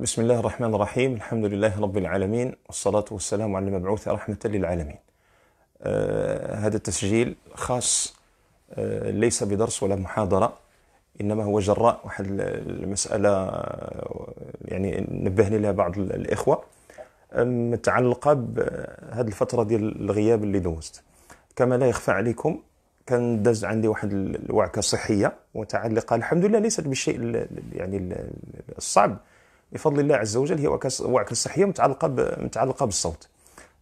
بسم الله الرحمن الرحيم الحمد لله رب العالمين والصلاة والسلام على المبعوث رحمة للعالمين آه هذا التسجيل خاص آه ليس بدرس ولا محاضرة إنما هو جراء واحد المسألة آه، يعني نبهني لها بعض الإخوة متعلقة بهذه الفترة ديال الغياب اللي دوزت كما لا يخفى عليكم كان داز عندي واحد الوعكة صحية متعلقة الحمد لله ليست بالشيء يعني الصعب بفضل الله عز وجل هي وعكة صحية متعلقة متعلقة بالصوت.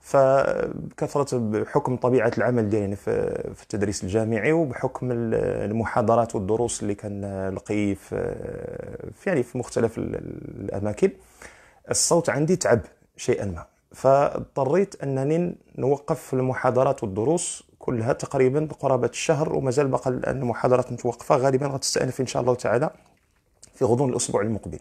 فكثرة بحكم طبيعة العمل ديالي في التدريس الجامعي وبحكم المحاضرات والدروس اللي كنلقي في يعني في مختلف الأماكن. الصوت عندي تعب شيئا ما. فاضطريت أنني نوقف المحاضرات والدروس كلها تقريبا قرابة الشهر ومازال بقى المحاضرات متوقفة. غالبا غتستأنف إن شاء الله تعالى في غضون الأسبوع المقبل.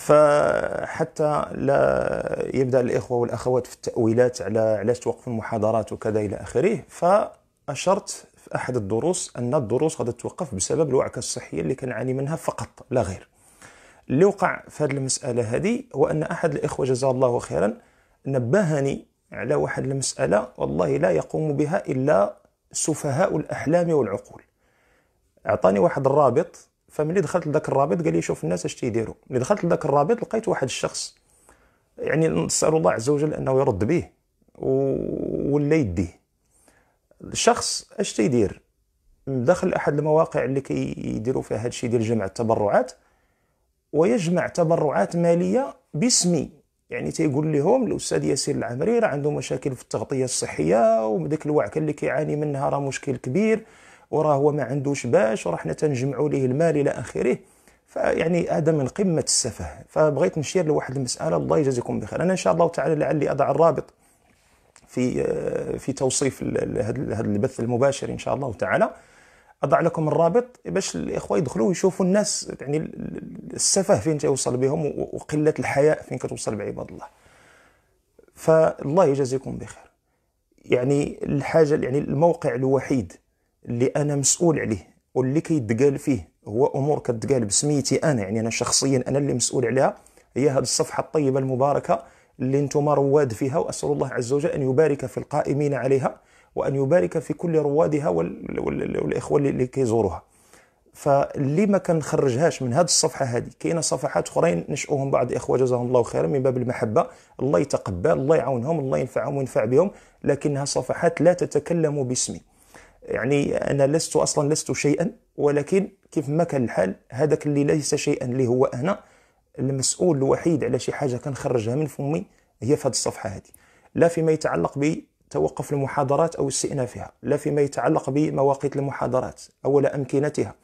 فحتى لا يبدأ الإخوة والأخوات في التأويلات على علاش توقف المحاضرات وكذا إلى آخره. فأشرت في أحد الدروس أن الدروس غادي توقف بسبب الوعكة الصحية اللي كنعاني منها فقط لا غير. اللي وقع في هذه المسألة هذه هو أن أحد الإخوة جزاه الله خيرا نبهني على واحد المسألة والله لا يقوم بها إلا سفهاء الأحلام والعقول. أعطاني واحد الرابط فملي دخلت لذاك الرابط قال لي شوف الناس اش تيديروا. ملي دخلت لذاك الرابط لقيت واحد الشخص يعني نسأل الله عز وجل أنه يرد به ولا يديه. الشخص اش تيدير؟ دخل أحد المواقع اللي كيديروا فيها هذا الشيء ديال جمع التبرعات ويجمع تبرعات مالية باسمي. يعني تيقول لهم الأستاذ ياسين العمري راه عنده مشاكل في التغطية الصحية وديك الوعكة اللي كيعاني منها راه مشكل كبير. وراه هو ما عندوش باش وراه حنا تنجمعوا ليه المال إلى آخره. فيعني هذا من قمة السفه. فبغيت نشير لواحد المسألة الله يجازيكم بخير. أنا إن شاء الله تعالى لعلي أضع الرابط في في توصيف هذا البث المباشر إن شاء الله تعالى. أضع لكم الرابط باش الإخوة يدخلوا ويشوفوا الناس يعني السفه فين توصل بهم وقلة الحياء فين كتوصل بعباد الله. فالله يجازيكم بخير. يعني الحاجة يعني الموقع الوحيد اللي أنا مسؤول عليه واللي كيتقال فيه هو أمور كتقال بسميتي أنا. يعني أنا شخصيا أنا اللي مسؤول عليها. هي هذه الصفحة الطيبة المباركة اللي أنتم رواد فيها وأسأل الله عز وجل أن يبارك في القائمين عليها وأن يبارك في كل روادها والإخوة اللي كيزوروها. فاللي ما كنخرجهاش من هذه الصفحة هذه كاينة صفحات أخرين نشؤهم بعض الاخوه جزاهم الله خيرا من باب المحبة. الله يتقبل الله يعاونهم الله ينفعهم وينفع بهم لكنها صفحات لا تتكلم باسمي. يعني أنا لست أصلا لست شيئا ولكن كيف ما كان الحال هذاك اللي ليس شيئا اللي هو أنا المسؤول الوحيد على شي حاجة كنخرجها من فمي هي في هذه الصفحة هذه. لا فيما يتعلق بتوقف المحاضرات أو استئنافها لا فيما يتعلق بمواقيت المحاضرات أو أمكنتها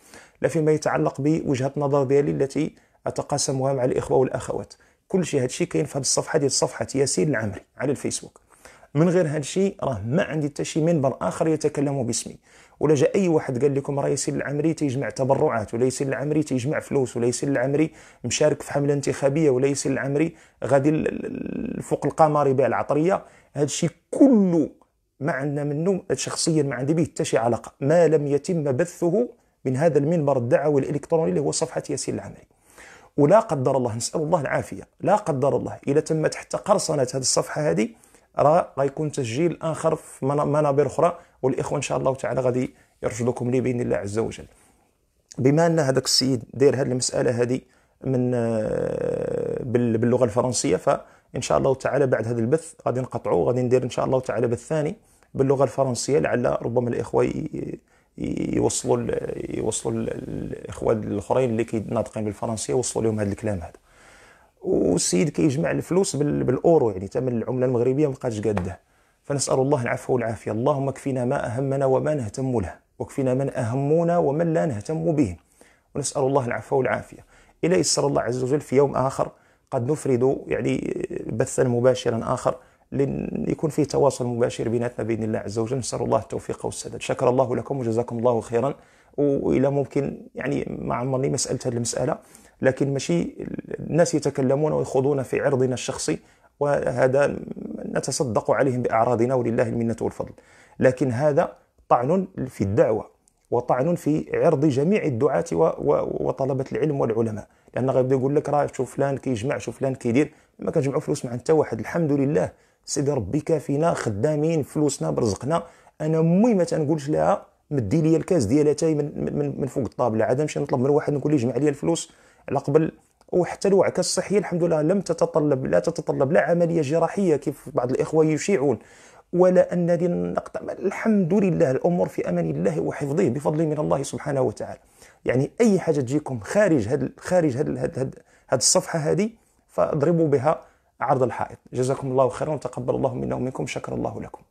لا فيما يتعلق بوجهة النظر ديالي التي أتقاسمها مع الإخوة والأخوات. كل شيء هذا الشيء كاين في هذه الصفحة ديال صفحه ياسين العمري على الفيسبوك. من غير هذا الشيء راه ما عندي حتى شي منبر آخر يتكلم باسمي. ولا جاء أي واحد قال لكم راه ياسين العمري تيجمع تبرعات ولا ياسين العمري تيجمع فلوس ولا ياسين العمري مشارك في حملة انتخابية ولا ياسين العمري غادي فوق القمر يبيع العطرية. هذا الشيء كله ما عندنا منه شخصيا ما عندي به حتى شي علاقة. ما لم يتم بثه من هذا المنبر الدعوي الإلكتروني اللي هو صفحة ياسين العمري. ولا قدر الله نسأل الله العافية لا قدر الله إذا تمت حتى قرصنة هذه الصفحة هذه راه غيكون تسجيل آخر في منابر أخرى والإخوة إن شاء الله تعالى غادي يرشدوكم لي بإذن الله عز وجل. بما أن هذاك السيد داير هذه المسألة هذه من آه، باللغة الفرنسية فإن شاء الله تعالى بعد هذا البث غادي نقطعوا غادي ندير إن شاء الله تعالى بث ثاني باللغة الفرنسية لعل ربما الإخوة يوصلوا يوصلوا الإخوة الأخرين اللي كيناطقين بالفرنسية يوصلوا لهم هذا الكلام هذا. والسيد كيجمع الفلوس بالأورو يعني ثمن العملة المغربية ما بقاتش قاده. فنسأل الله العفو والعافية. اللهم اكفنا ما أهمنا وما نهتم له واكفنا من اهمنا ومن لا نهتم به. ونسأل الله العفو والعافية. إلى يسر الله عز وجل في يوم آخر قد نفرد يعني بثا مباشرا آخر ليكون فيه تواصل مباشر بيناتنا بإذن الله عز وجل. نسأل الله التوفيق والسداد. شكر الله لكم وجزاكم الله خيرا. وإلى ممكن يعني ما عمرني مساله هذه المسألة لكن ماشي الناس يتكلمون ويخوضون في عرضنا الشخصي وهذا نتصدق عليهم بأعراضنا ولله المنة والفضل. لكن هذا طعن في الدعوة وطعن في عرض جميع الدعاة وطلبة العلم والعلماء. لأن غيبدا يقول لك راه شوف فلان كيجمع شوف فلان كيدير ما كنجمعوا فلوس مع حتى واحد. الحمد لله. سيدي ربي كافينا خدامين فلوسنا برزقنا. أنا امي ما تنقولش لها مدي لي الكاس ديالها تاي من, من, من فوق الطابلة. عاد نمشي نطلب من واحد نقول لي جمع لي الفلوس على قبل وحتى الوعكة الصحية الحمد لله لم تتطلب لا تتطلب لا عملية جراحية كيف بعض الإخوة يشيعون ولا انني نقطع الحمد لله الأمور في أمان الله وحفظه بفضل من الله سبحانه وتعالى. يعني أي حاجة تجيكم خارج هاد خارج هاد هاد, هاد, هاد الصفحة هذه فاضربوا بها عرض الحائط. جزاكم الله خيرا وتقبل الله منا ومنكم شكر الله لكم.